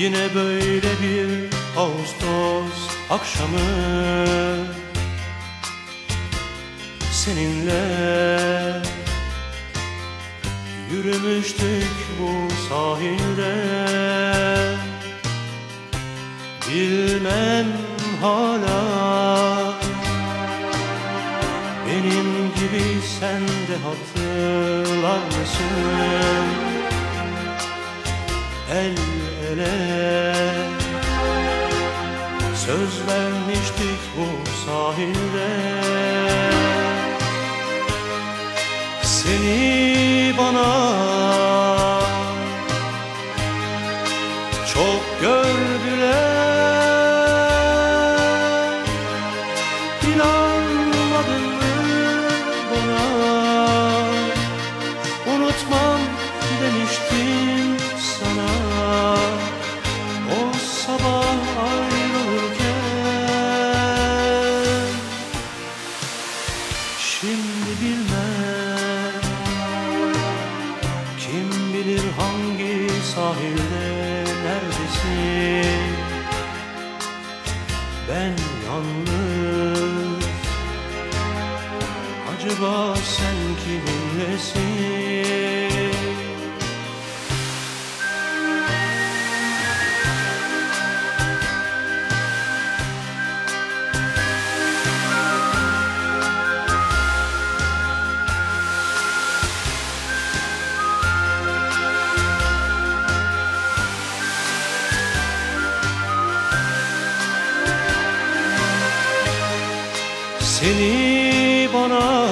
Yine böyle bir Ağustos akşamı Seninle yürümüştük bu sahilde Bilmem hala Benim gibi sen de hatırlar mısın? El Söz vermiştik bu sahilde. Seni bana çok gördüler hangi sahilde neredesin? Ben yalnız. Acaba sen kiminlesin Seni bana.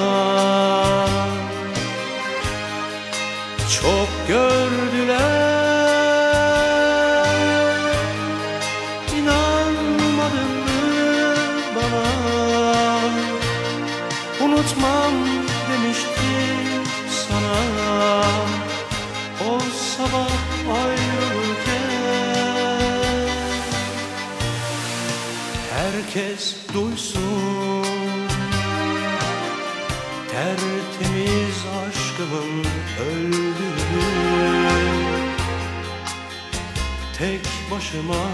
Çok gördüler İnanmadın mı bana? Unutmam demiştim sana. O sabah ayrılırken Herkes duysun Tertemiz aşkımın öldüğünü Tek başıma